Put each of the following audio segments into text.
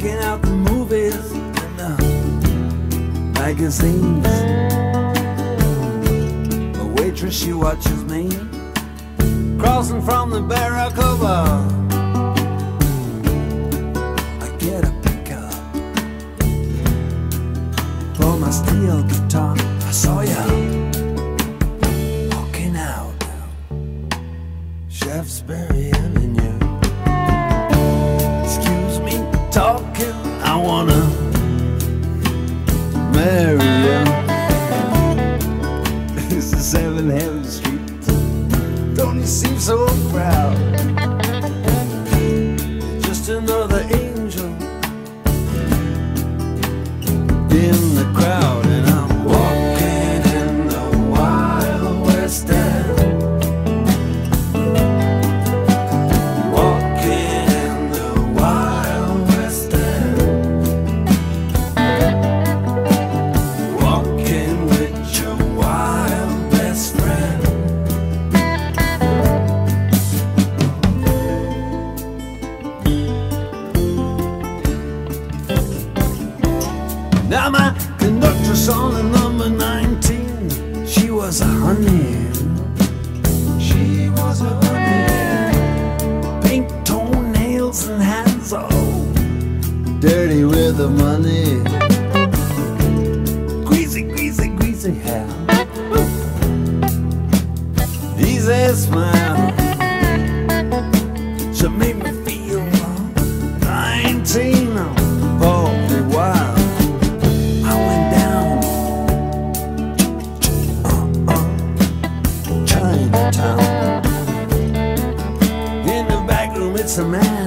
Checking out the movies and the magazines. The waitress, she watches me crossing from the Barracuda. I get a pickup for my steel guitar. I saw ya 7 Heaven Street. Don't you seem so proud? Now my conductress on the number 19, she was a honey. She was a honey. Pink toenails and hands all dirty with the money. Greasy, greasy, greasy hair. Easy smile. A man's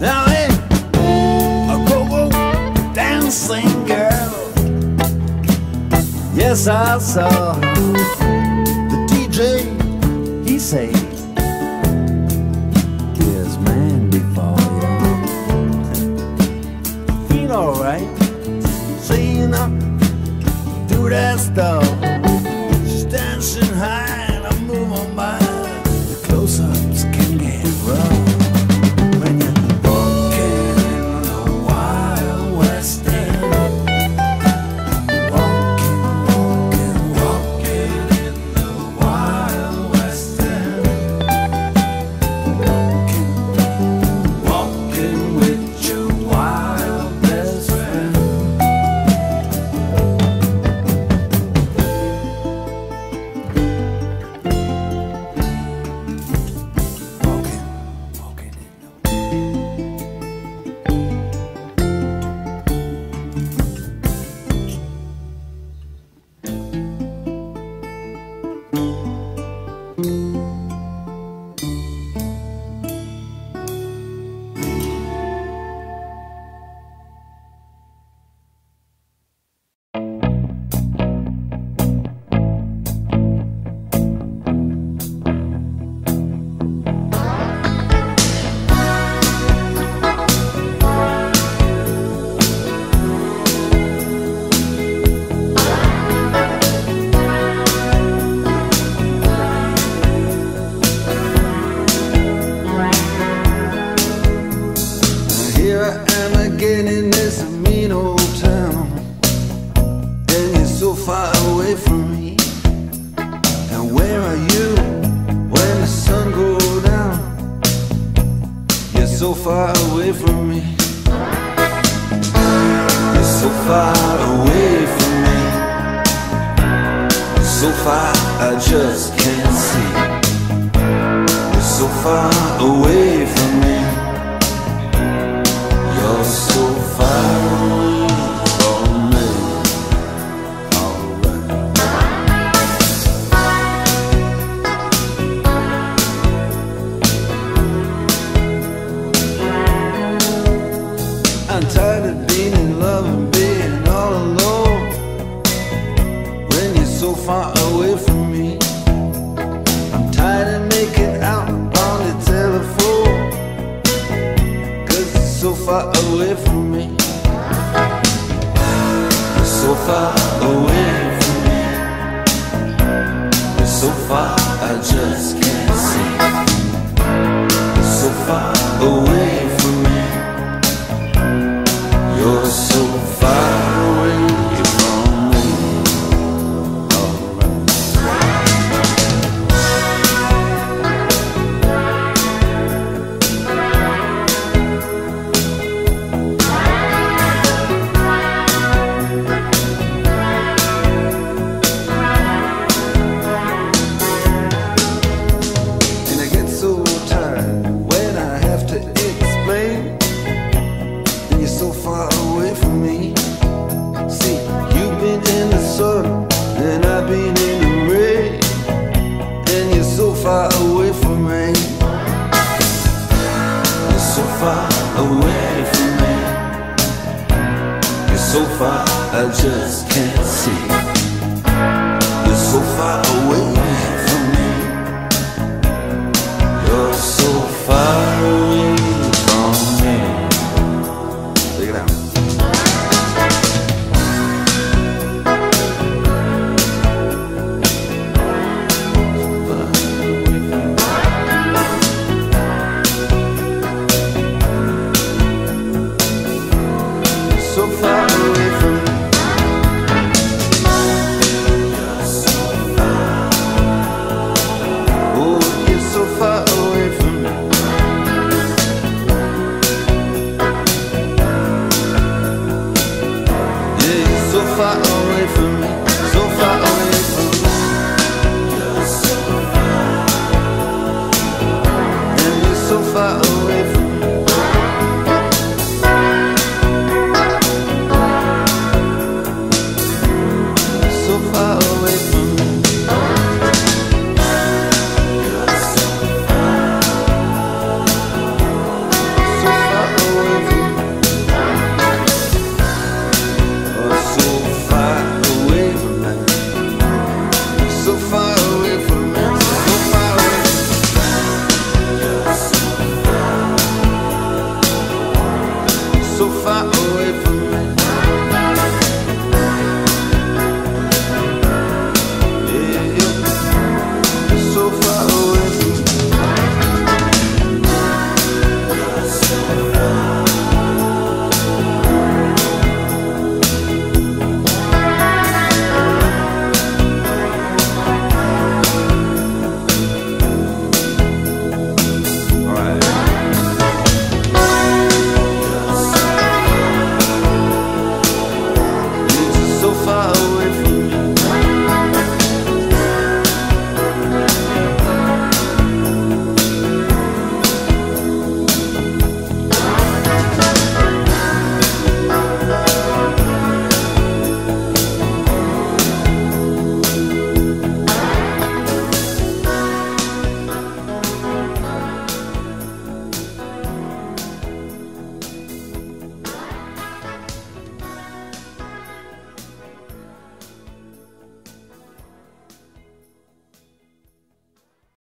A dancing girl. Yes, I saw the DJ. He say, "There's man before you." Feel alright, seeing up, do that stuff. So far away from me. And where are you when the sun goes down? You're so far away from me. You're so far away from me. so far, I just can't see. You're so far away from me. You're so so far away from me. So far away from me. So far, I just can't see. So far away from me. You're so far away from me. You're so far away from me. You're so far, I just can't see. You're so far away. Sauf à oh,